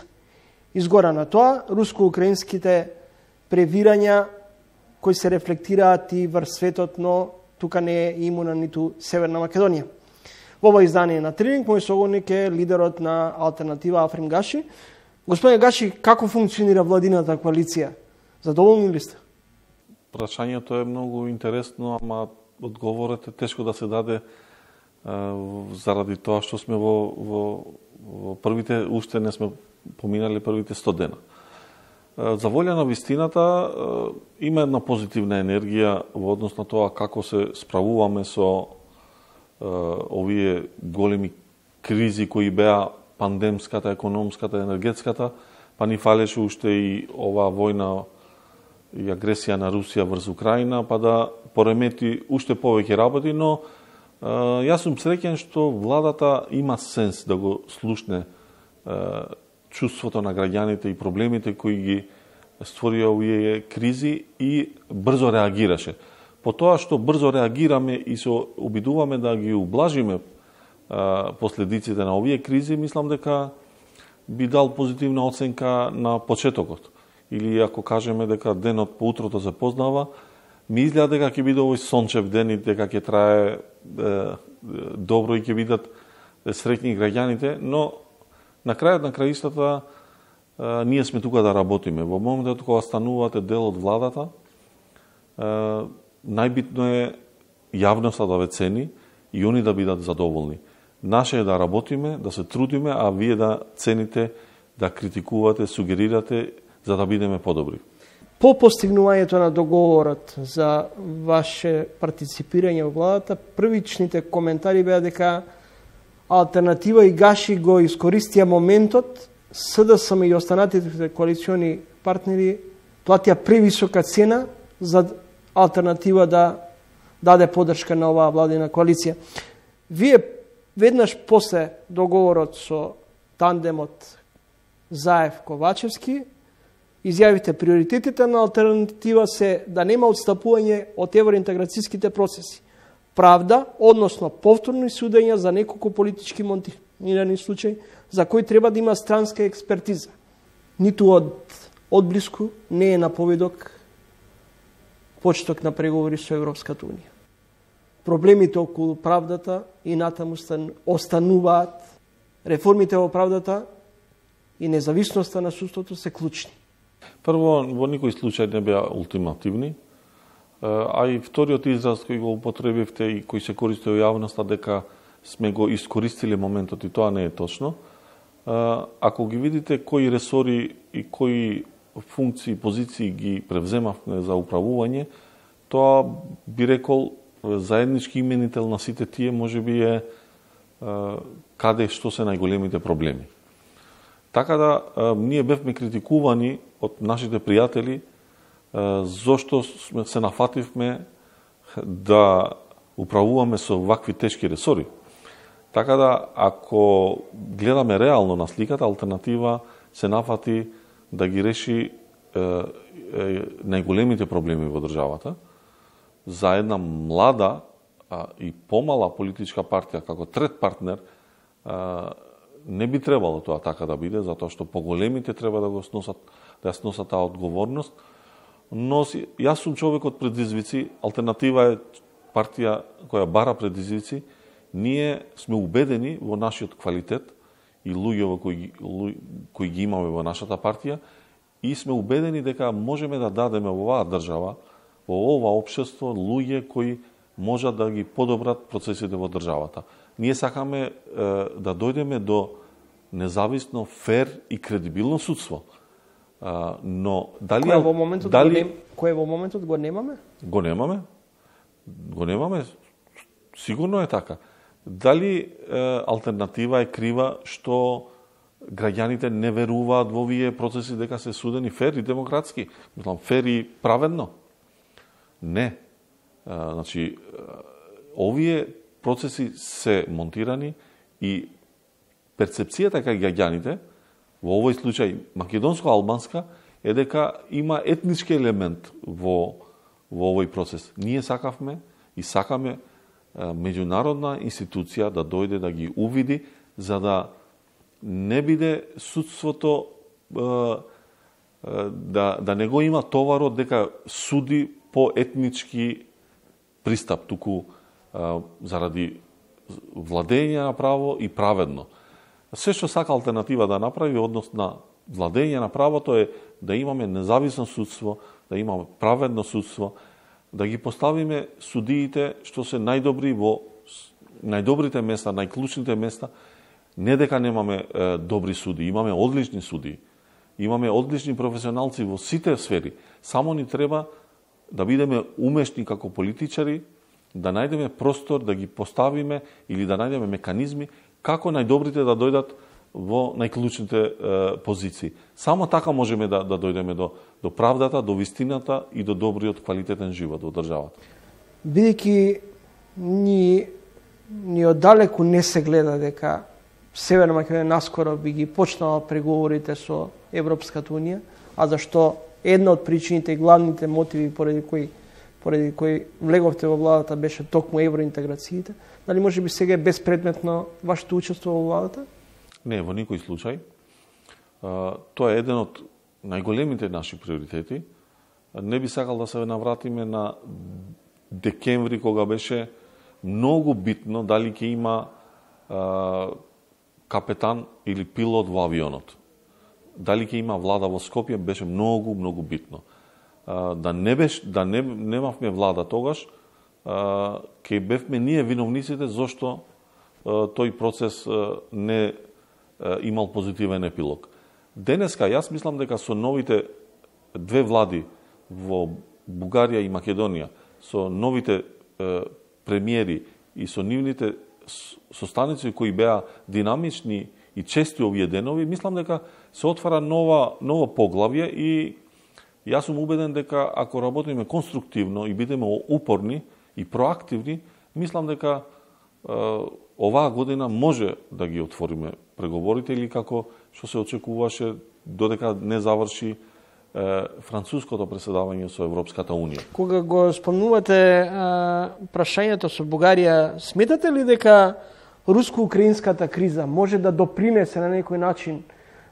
Изгора на тоа, руско-украинските превирања кои се рефлектираат и врз светот, но тука не е имуна ниту Северна Македонија. Во ова издание на Тренинг, мој соговорник е лидерот на Алтернатива Африм Гаши, Господине Гаши, како функционира владината коалиција? Задоволни ли сте? Прашањето е многу интересно, ама одговорот е тешко да се даде заради тоа што сме во, во, во првите, уште не сме поминали првите 100 дена. За волја на вистината има една позитивна енергија во однос на тоа како се справуваме со овие големи кризи кои беа пандемската, економската, енергетската, па ни фалеше уште и оваа војна и агресија на Русија врз Украина, па да поремети уште повеќе работи, но јас сум среќен што владата има сенс да го слушне чувството на граѓаните и проблемите кои ги створија овие кризи и брзо реагираше. По тоа што брзо реагираме и се обидуваме да ги ублажиме последиците на овие кризи, мислам дека би дал позитивна оценка на почетокот. Или ако кажеме дека денот по утрото се познава, ми изгледа дека ќе биде овој сончев ден и дека ќе трае е, добро и ќе бидат среќни граѓаните, но на крајот на краистата е, ние сме тука да работиме. Во моментот кога станувате дел од владата, е, најбитно е јавноста да ве цени и они да бидат задоволни. Наше е да работиме, да се трудиме, а вие да цените, да критикувате, сугерирате, за да бидеме подобри. По постигнувањето на договорот за ваше партиципирање во владата, првичните коментари беа дека Алтернатива и Гаши го искористија моментот СДСМ и останатите коалициони партнери платија превисока цена за алтернатива да даде подршка на оваа владина коалиција. Вие веднаш после договорот со тандемот Заев Ковачевски изјавите приоритетите на алтернатива се да нема отстапување од евроинтеграцијските процеси. Правда, односно повторни судења за неколку политички монтирани случаи за кои треба да има странска експертиза. Ниту од одблиску не е наповедок почеток на преговори со Европската Унија. Проблемите околу правдата и натаму остануваат. Реформите во правдата и независноста на судството се клучни. Прво, во никој случај не беа ултимативни, а и вториот израз кој го употребивте и кој се користи во јавноста дека сме го искористиле моментот и тоа не е точно. Ако ги видите кои ресори и кои функции и позиции ги превземавме за управување, тоа би рекол заеднички именител на сите тие може би е каде што се најголемите проблеми. Така да ние бевме критикувани од нашите пријатели зошто се нафативме да управуваме со вакви тешки ресори. Така да, ако гледаме реално на сликата, алтернатива се нафати да ги реши е, е, најголемите проблеми во државата, за една млада а, и помала политичка партија како трет партнер, а, не би требало тоа така да биде, затоа што поголемите треба да го сносат, да ја сносат таа одговорност, но јас сум човек од предизвици, алтернатива е партија која бара предизвици, ние сме убедени во нашиот квалитет и луѓето кои, кои ги имаме во нашата партија, и сме убедени дека можеме да дадеме во оваа држава, во ова општество, луѓе кои можат да ги подобрат процесите во државата. Ние сакаме е, да дојдеме до независно, фер и кредибилно судство. А, но дали кој во моментот дали... го нем... кој во моментот го немаме? Го немаме. Го немаме. Сигурно е така. Дали е, алтернатива е крива што граѓаните не веруваат во овие процеси дека се судени фер и демократски, мислам фер и праведно. Не. А, значи, овие процеси се монтирани и перцепцијата кај граѓаните, во овој случај македонско-албанска, е дека има етнички елемент во, во овој процес. Ние сакавме и сакаме меѓународна институција да дојде да ги увиди, за да не биде судството да, да не го има товарот дека суди по етнички пристап, туку заради владење на право и праведно. Се што сака алтернатива да направи однос на владење на правото е да имаме независно судство, да имаме праведно судство, да ги поставиме судиите што се најдобри во најдобрите места, најклучните места, Не дека немаме е, добри суди, имаме одлични суди. Имаме одлични професионалци во сите сфери. Само ни треба да бидеме умешни како политичари, да најдеме простор да ги поставиме или да најдеме механизми како најдобрите да дојдат во најклучните е, позиции. Само така можеме да, да дојдеме до, до правдата, до вистината и до добриот квалитетен живот во државата. Бидејќи ни, ни оддалеку не се гледа дека Северна Македонија наскоро би ги почнала преговорите со Европската Унија, а зашто една од причините и главните мотиви поради кои поради кои влеговте во владата беше токму евроинтеграциите. Дали може би сега е безпредметно вашето учество во владата? Не, во никој случај. Тоа е еден од најголемите наши приоритети. Не би сакал да се навратиме на декември кога беше многу битно дали ќе има капетан или пилот во авионот. Дали ќе има влада во Скопје беше многу, многу битно. Да не беше, да не, немавме влада тогаш, ќе бевме ние виновниците зошто тој процес не имал позитивен епилог. Денеска, јас мислам дека со новите две влади во Бугарија и Македонија, со новите премиери и со нивните состаници кои беа динамични и чести овие денови, мислам дека се отвара нова, ново поглавје и јас сум убеден дека ако работиме конструктивно и бидеме упорни и проактивни, мислам дека е, оваа година може да ги отвориме преговорите или како што се очекуваше додека не заврши е, француското преседавање со Европската Унија. Кога го спомнувате прашањето со Бугарија, сметате ли дека руско-украинската криза може да допринесе на некој начин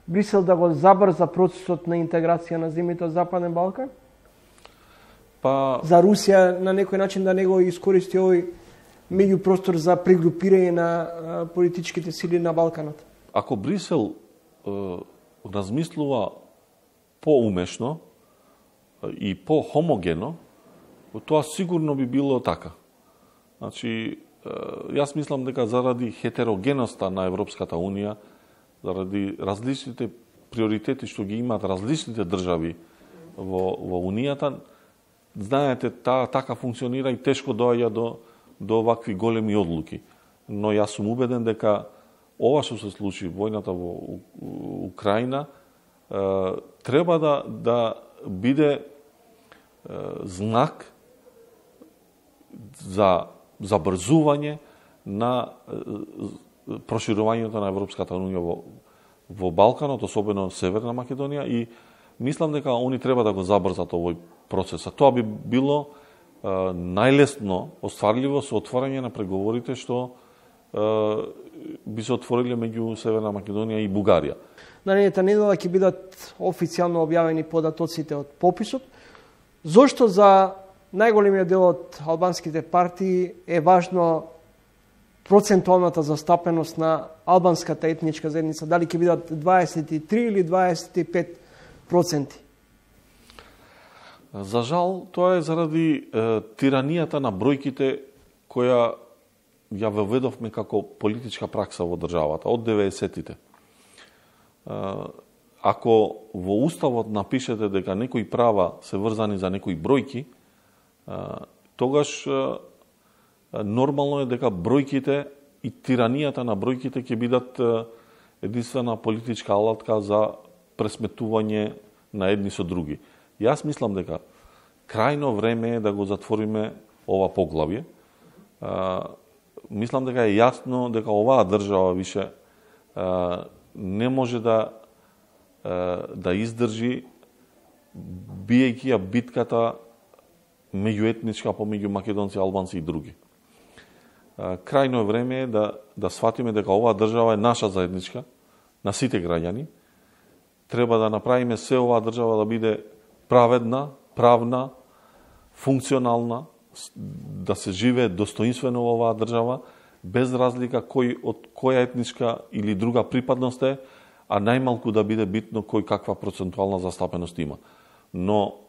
Брисел да го забрза процесот на интеграција на земјите од Западен Балкан? Па... За Русија на некој начин да не го искористи овој меѓупростор за пригрупирање на политичките сили на Балканот? Ако Брисел е, размислува поумешно и по-хомогено, тоа сигурно би било така. Значи, јас мислам дека заради хетерогеноста на Европската Унија, заради различните приоритети што ги имаат различните држави во, во Унијата, знаете, та, така функционира и тешко доаѓа до, до вакви големи одлуки. Но јас сум убеден дека ова што се случи, војната во Украина, треба да, да биде знак за забрзување на проширувањето на Европската Унија во, во Балканот, особено Северна Македонија и мислам дека они треба да го забрзат овој процес. А тоа би било е, најлесно остварливо со отворање на преговорите што е, би се отвориле меѓу Северна Македонија и Бугарија. Наредната недела ќе бидат официјално објавени податоците од пописот. Зошто за најголемиот дел од албанските партии е важно процентуалната застапеност на албанската етничка заедница, дали ќе бидат 23 или 25 проценти? За жал, тоа е заради е, тиранијата на бројките која ја воведовме како политичка пракса во државата од 90-тите. Ако во Уставот напишете дека некои права се врзани за некои бројки, тогаш нормално е дека бројките и тиранијата на бројките ќе бидат единствена политичка алатка за пресметување на едни со други. Јас мислам дека крајно време е да го затвориме ова поглавје. мислам дека е јасно дека оваа држава више не може да да издржи биејќи ја битката меѓуетничка помеѓу македонци, албанци и други крајно време е да, да сватиме дека оваа држава е наша заедничка, на сите граѓани. Треба да направиме се оваа држава да биде праведна, правна, функционална, да се живее достоинствено во оваа држава, без разлика кој од која етничка или друга припадност е, а најмалку да биде битно кој каква процентуална застапеност има. Но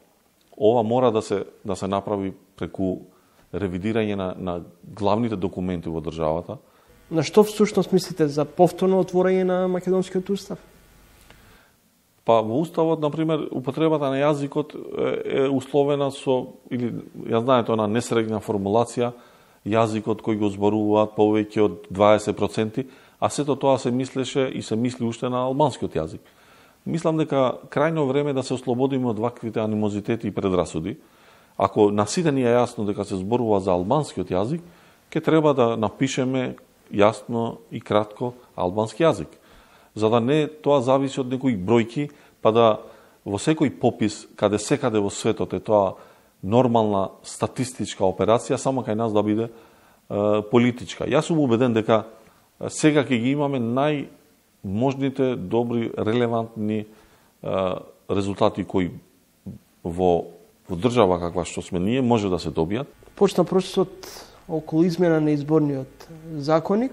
ова мора да се да се направи преку ревидирање на, на главните документи во државата. На што всушност мислите за повторно отворање на македонскиот устав? Па во уставот, на пример, употребата на јазикот е условена со или ја знаете она несредна формулација јазикот кој го зборуваат повеќе од 20%, а сето тоа се мислеше и се мисли уште на албанскиот јазик. Мислам дека крајно време да се ослободиме од ваквите анимозитети и предрасуди, Ако на сите ни е јасно дека се зборува за албанскиот јазик, ќе треба да напишеме јасно и кратко албански јазик. За да не тоа зависи од некои бројки, па да во секој попис, каде секаде во светот е тоа нормална статистичка операција, само кај нас да биде е, политичка. Јас сум убеден дека сега ќе ги имаме нај можните добри, релевантни а, резултати кои во, во држава каква што сме ние може да се добијат. Почна процесот околу измена на изборниот законник.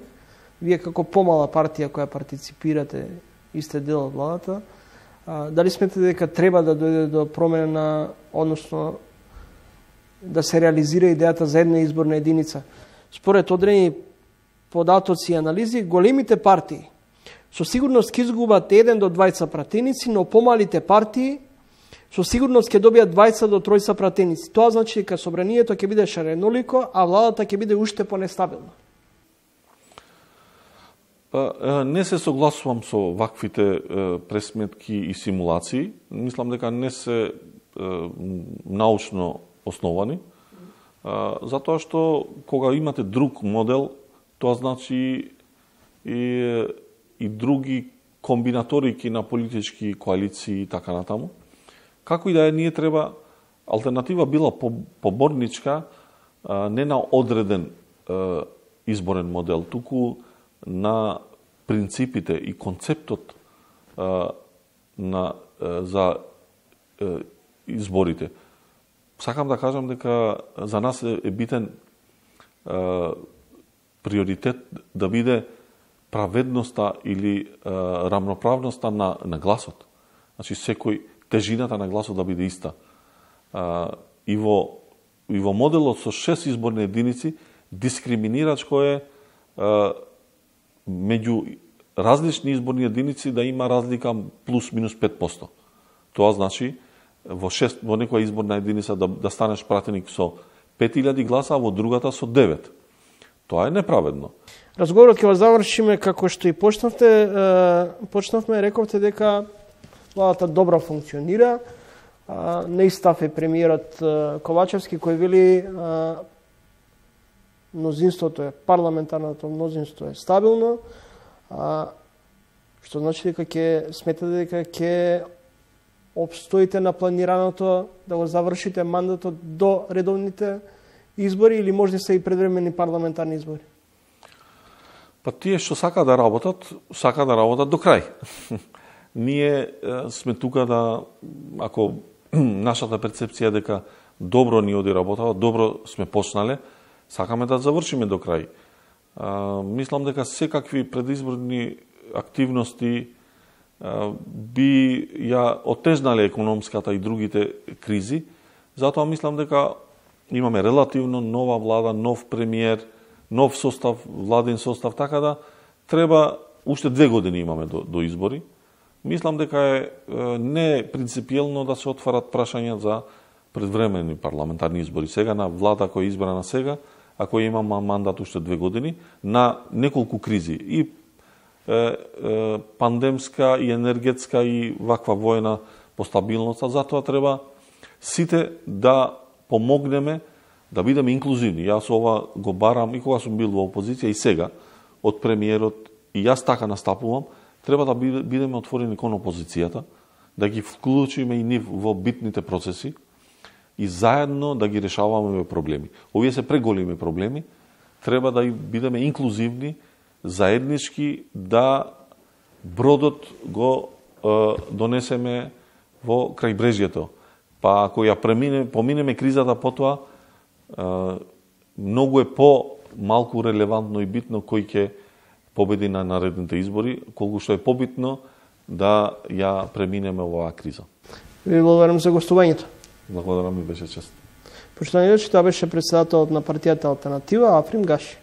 Вие како помала партија која партиципирате и сте дел од владата, а, дали сметате дека треба да дојде до промена на, односно да се реализира идејата за една изборна единица? Според одредени податоци и анализи, големите партии со сигурност ќе изгубат еден до двајца пратеници, но помалите партии со сигурност ќе добијат двајца до тројца пратеници. Тоа значи дека собранието ќе биде шаренолико, а владата ќе биде уште понестабилна. Па, не се согласувам со ваквите пресметки и симулации. Мислам дека не се научно основани. Затоа што кога имате друг модел, тоа значи и, и други комбинаторики на политички коалиции и така натаму. Како и да е, ние треба алтернатива била поборничка, не на одреден изборен модел, туку на принципите и концептот на за изборите. Сакам да кажам дека за нас е, битен приоритет да биде праведноста или рамноправноста на, на гласот. Значи секој тежината на гласот да биде иста. и во и во моделот со шест изборни единици дискриминирачко е меѓу различни изборни единици да има разлика плюс минус 5%. Тоа значи во шест во некоја изборна единица да, да станеш пратеник со 5000 гласа, а во другата со 9. Тоа е неправедно. Разговорот ќе го завршиме како што и почнавте, почнавме, рековте дека владата добро функционира. Неистав е премиерот Ковачевски кој вели мнозинството е, парламентарното мнозинство е стабилно, што значи дека ќе сметате дека ќе обстоите на планираното да го завршите мандатот до редовните избори или може да се и предвремени парламентарни избори? Па тие што сака да работат, сака да работат до крај. Ние сме тука да, ако нашата перцепција дека добро ни оди работава, добро сме почнале, сакаме да завршиме до крај. А, мислам дека секакви предизборни активности а, би ја отежнале економската и другите кризи, затоа мислам дека имаме релативно нова влада, нов премиер, нов состав, владен состав, така да треба уште две години имаме до, до избори. Мислам дека е, не принципиелно да се отварат прашања за предвремени парламентарни избори. Сега на влада која е избрана сега, а која има мандат уште две години, на неколку кризи. И е, е, пандемска, и енергетска, и ваква војна по стабилноста. Затоа треба сите да помогнеме да бидеме инклузивни. Јас ова го барам и кога сум бил во опозиција и сега од премиерот и јас така настапувам, треба да бидеме отворени кон опозицијата, да ги вклучиме и нив во битните процеси и заедно да ги решаваме проблеми. Овие се преголеми проблеми, треба да бидеме инклузивни, заеднички да бродот го е, донесеме во крајбрежјето. Па ако ја премине, поминеме кризата потоа, многу е по малку релевантно и битно кој ќе победи на наредните избори, колку што е побитно да ја преминеме оваа криза. Ви благодарам за гостувањето. Благодарам ми беше чест. Че тоа беше председателот на партијата Алтернатива Африм Гаши.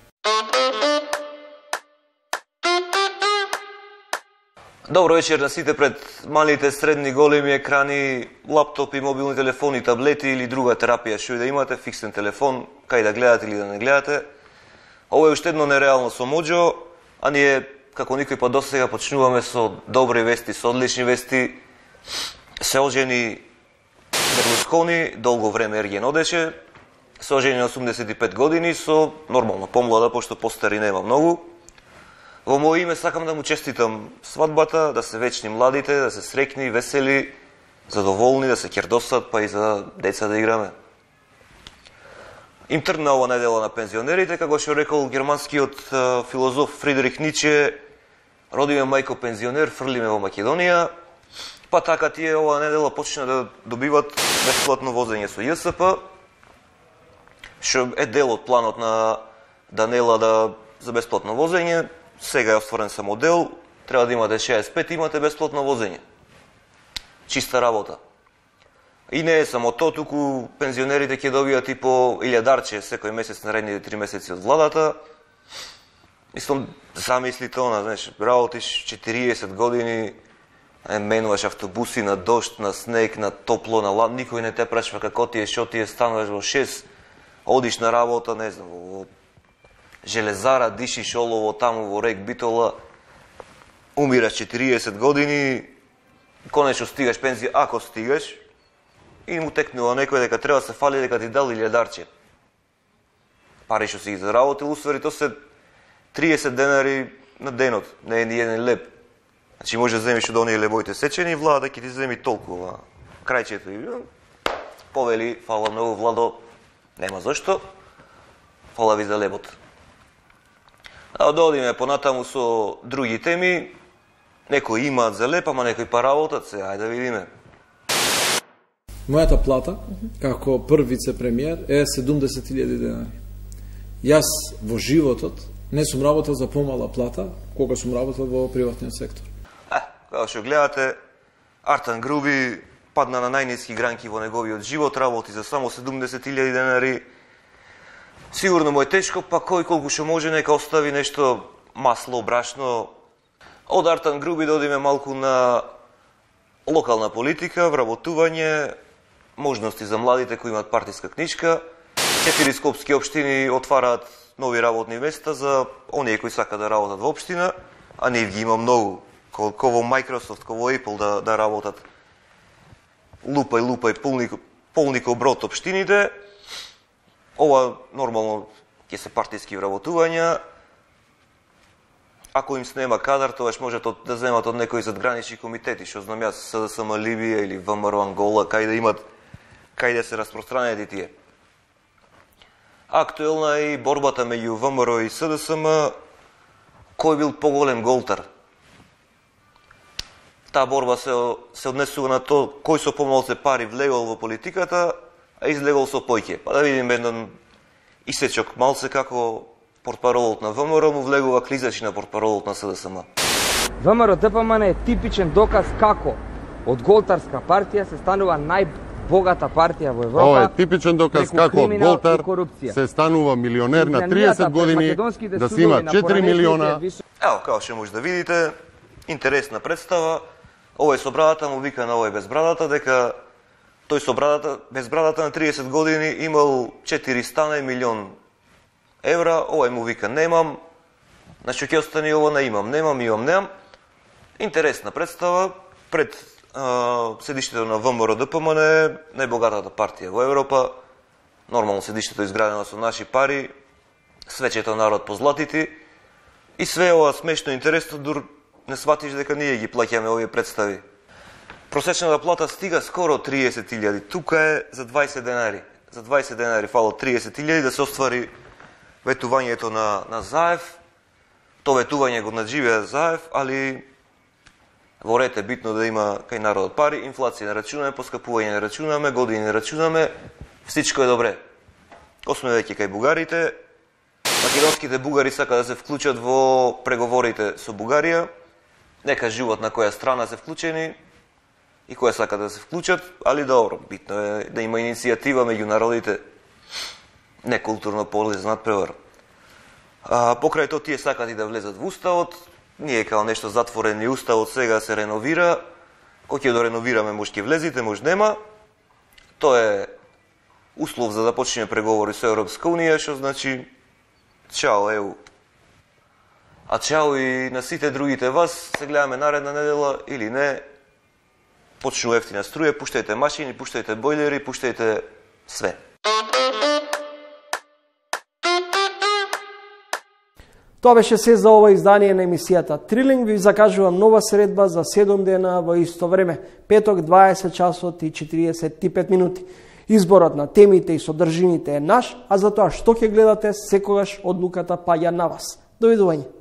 Добро вечер на сите пред малите, средни, големи екрани, лаптопи, мобилни телефони, таблети или друга терапија што и да имате, фиксен телефон, кај да гледате или да не гледате. Ово е уште едно нереално со Моджо, а ние, како никој па до сега, почнуваме со добри вести, со одлични вести. Се ожени Берлускони, долго време Ерген одеше, се ожени на 85 години, со нормално помлада, пошто постари нема многу. Во моје име сакам да му честитам свадбата, да се вечни младите, да се срекни, весели, задоволни, да се кердосат, па и за деца да играме. Им тргна ова недела на пензионерите, како што рекол германскиот филозоф Фридрих Ниче, родиме мајко пензионер, фрлиме во Македонија, па така тие ова недела почна да добиват бесплатно возење со ЈСП, што е дел од планот на Данела да за бесплатно возење. Сега е остварен само дел, треба да имате 65 имате бесплатно возење. Чиста работа. И не е само то, туку пензионерите ќе добијат и по илјадарче секој месец наредните три месеци од владата. Мислам, замислите она, знаеш, работиш 40 години, менуваш автобуси на дошт, на снег, на топло, на лад, никој не те прашва како ти е, што ти е, стануваш во 6, одиш на работа, не знам, во железара, Диши Шолово таму во рек Битола, умираш 40 години, конечно стигаш пензија, ако стигаш, и му текнува некој дека треба се фали дека ти дал илјадарче. Пари што си ги заработил, тоа се 30 денари на денот, не е ни еден леп. Значи може да земиш од оние лебоите сечени, влада ќе ти земи толкува, крајчето и повели, фала многу владо, нема зашто, фала ви за лебот. А да одиме понатаму со други теми, некои имаат за леп, ама некои па работат се, ајде да видиме. Мојата плата, како прв вице-премиер, е 70.000 денари. Јас во животот не сум работел за помала плата, кога сум работел во приватниот сектор. Е, како што гледате, Артан Груби падна на најниски гранки во неговиот живот, работи за само 70.000 денари. Сигурно му е тешко, па кој колку што може нека остави нешто масло, брашно. Од Артан Груби да одиме малку на локална политика, вработување, можности за младите кои имат партиска книжка. Четири скопски општини отвараат нови работни места за оние кои сака да работат во општина, а не ги има многу. Колко во Microsoft, колко во Apple да, да работат лупај, лупај, полник, полнико брод општините. Ова нормално ќе се партиски вработувања. Ако им снема кадар, тогаш можат да земат од некои задгранични комитети, што знам јас, СДСМ Либија или ВМРО Ангола, кај да имат кај да се распространети тие. Актуелна е и борбата меѓу ВМРО и СДСМ, кој бил поголем голтар. Таа борба се, се однесува на тоа кој со помалце пари влегол во политиката, излегол со појке. Па да видиме еден исечок малце како портпаролот на ВМРО му влегува клизачи на портпаролот на СДСМ. ВМРО ДПМН е типичен доказ како од голтарска партија се станува нај богата партија во Европа. Ова е типичен доказ како од Голтар се станува милионер на 30 години да се има 4 милиона. Ево, како што може да видите, интересна представа. Овој со брадата му вика на овој без брадата дека тој со брадата, без брадата на 30 години имал 4 стана и милион евра, овој му вика немам, значи ќе остане ова на имам, немам, имам, немам. Интересна представа, пред седиштето на ВМРО ДПМН е најбогатата партија во Европа. Нормално седиштето изградено со наши пари, свечето народ по златите и све ова смешно интересно дур не сватиш дека ние ги плаќаме овие представи. Просечната плата стига скоро 30.000. Тука е за 20 денари. За 20 денари фало 30.000 да се оствари ветувањето на, на Заев. То ветување го надживеа Заев, али Во ред е битно да има кај народот пари, инфлација не рачунаме, поскапување не рачунаме, години не рачунаме, всичко е добре. Осме веќе кај бугарите, македонските бугари сака да се вклучат во преговорите со Бугарија, нека живот на која страна се вклучени и која сака да се вклучат, али добро, битно е да има иницијатива меѓу народите, не културно полезнат надпревар. А, покрај тоа тие сакат и да влезат во уставот, Ние као нешто затворени уставот сега се реновира, кој ќе да реновираме, може ќе влезите, може нема. Тоа е услов за да почнеме преговори со Европска Унија, што значи чао ЕУ. А чао и на сите другите вас, се гледаме наредна недела или не, почнува ефтина струја, пуштајте машини, пуштајте бойлери, пуштајте све. Тоа беше се за ова издание на емисијата. Трилинг ви закажува нова средба за 7 дена во исто време, петок 20 часот и 45 минути. Изборот на темите и содржините е наш, а за тоа што ќе гледате, секогаш одлуката паѓа на вас. Довидување.